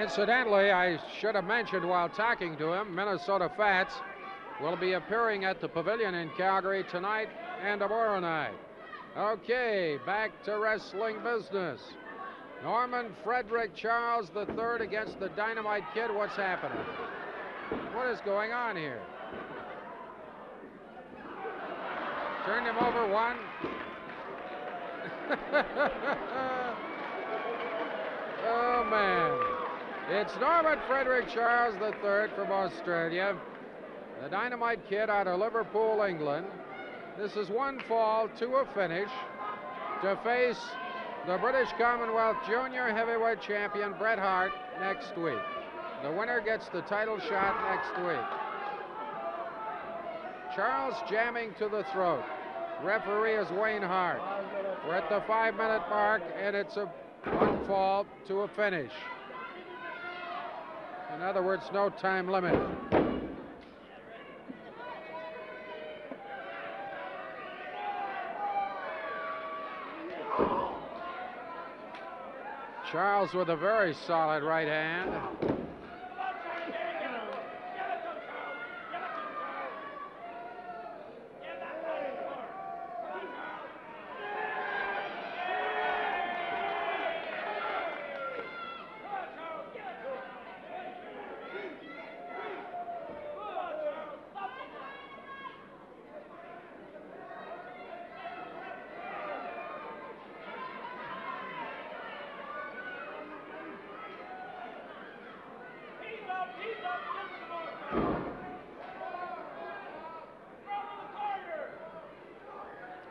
Incidentally, I should have mentioned while talking to him, Minnesota Fats will be appearing at the Pavilion in Calgary tonight and tomorrow night. Okay, back to wrestling business. Norman Frederick Charles III against the Dynamite Kid. What's happening? What is going on here? Turned him over one. oh, man. It's Norman Frederick Charles III from Australia. The Dynamite Kid out of Liverpool, England. This is one fall to a finish to face the British Commonwealth Junior Heavyweight Champion Bret Hart next week. The winner gets the title shot next week. Charles jamming to the throat. Referee is Wayne Hart. We're at the five minute mark and it's a one fall to a finish. In other words, no time limit. Charles with a very solid right hand.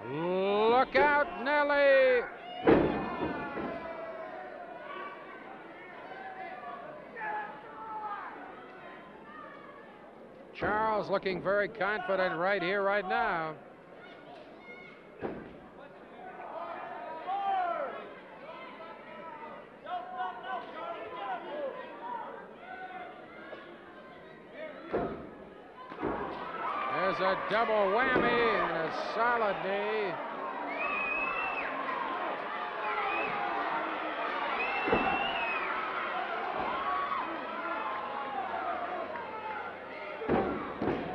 Look out, Nelly! Charles looking very confident right here, right now. There's a double whammy and a solid knee.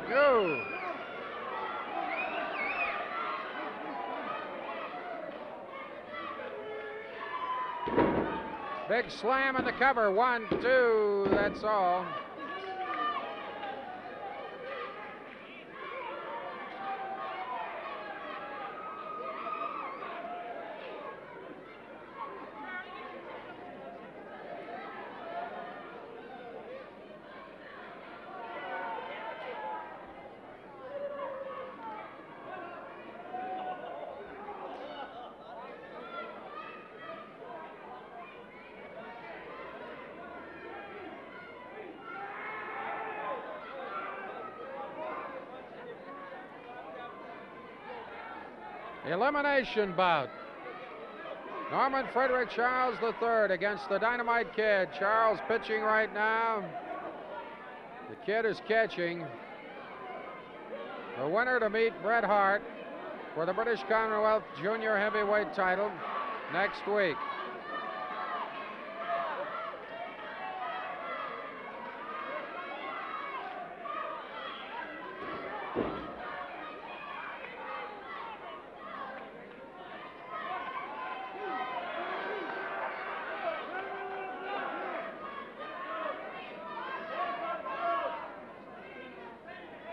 Go. Big slam in the cover. One, two, that's all. Elimination bout. Norman Frederick Charles III against the Dynamite Kid. Charles pitching right now. The kid is catching. The winner to meet Bret Hart for the British Commonwealth Junior Heavyweight title next week.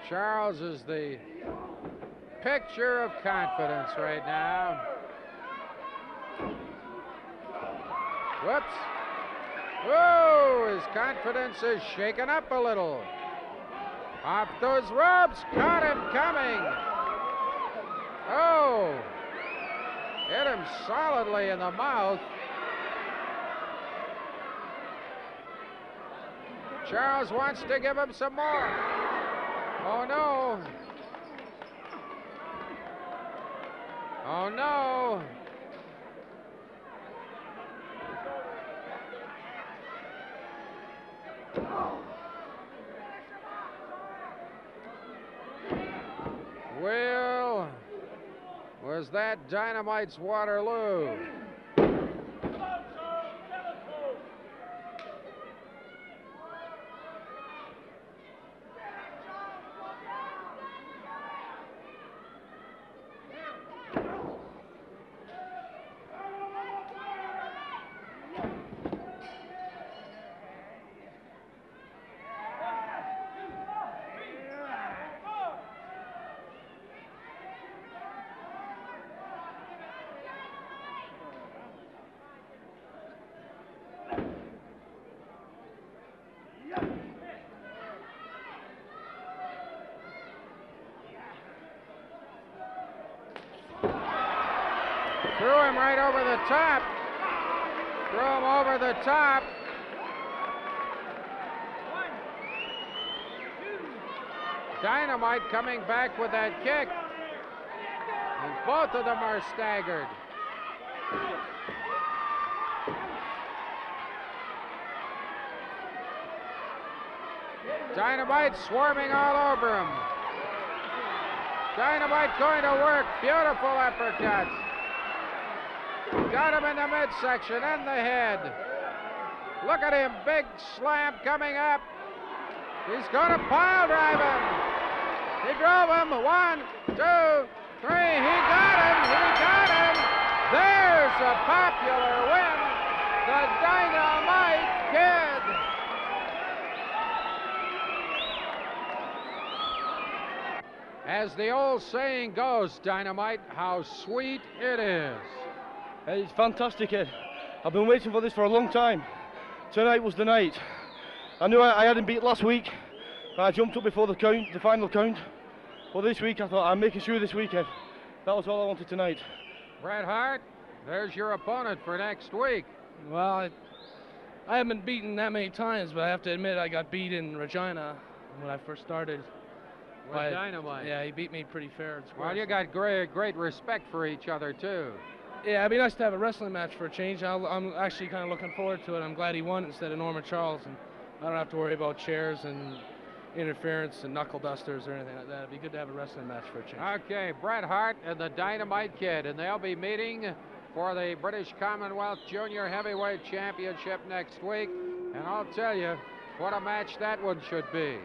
Charles is the picture of confidence right now. Whoops. Whoa, his confidence is shaken up a little. Off those ropes, caught him coming. Oh, hit him solidly in the mouth. Charles wants to give him some more. Oh no. Oh no. Well, was that Dynamite's Waterloo? Threw him right over the top. Threw him over the top. Dynamite coming back with that kick. And both of them are staggered. Dynamite swarming all over him. Dynamite going to work. Beautiful uppercuts. Got him in the midsection and the head. Look at him. Big slam coming up. He's going to pile drive him. He drove him. One, two, three. He got him. He got him. There's a popular win. The Dynamite Kid. As the old saying goes, Dynamite, how sweet it is. It's fantastic. I've been waiting for this for a long time. Tonight was the night. I knew I, I hadn't beat last week. But I jumped up before the count, the final count. But this week I thought I'm making sure this weekend. That was all I wanted tonight. Bret Hart, there's your opponent for next week. Well, I, I haven't been beaten that many times, but I have to admit I got beat in Regina when I first started. With by- Dynamite. Yeah, he beat me pretty fair and square. Well, you got great, great respect for each other, too. Yeah, it'd be nice to have a wrestling match for a change. I'll, I'm actually kind of looking forward to it. I'm glad he won instead of Norman Charles, and I don't have to worry about chairs and interference and knuckle dusters or anything like that. It'd be good to have a wrestling match for a change. Okay, Bret Hart and the Dynamite Kid, and they'll be meeting for the British Commonwealth Junior Heavyweight Championship next week. And I'll tell you what a match that one should be.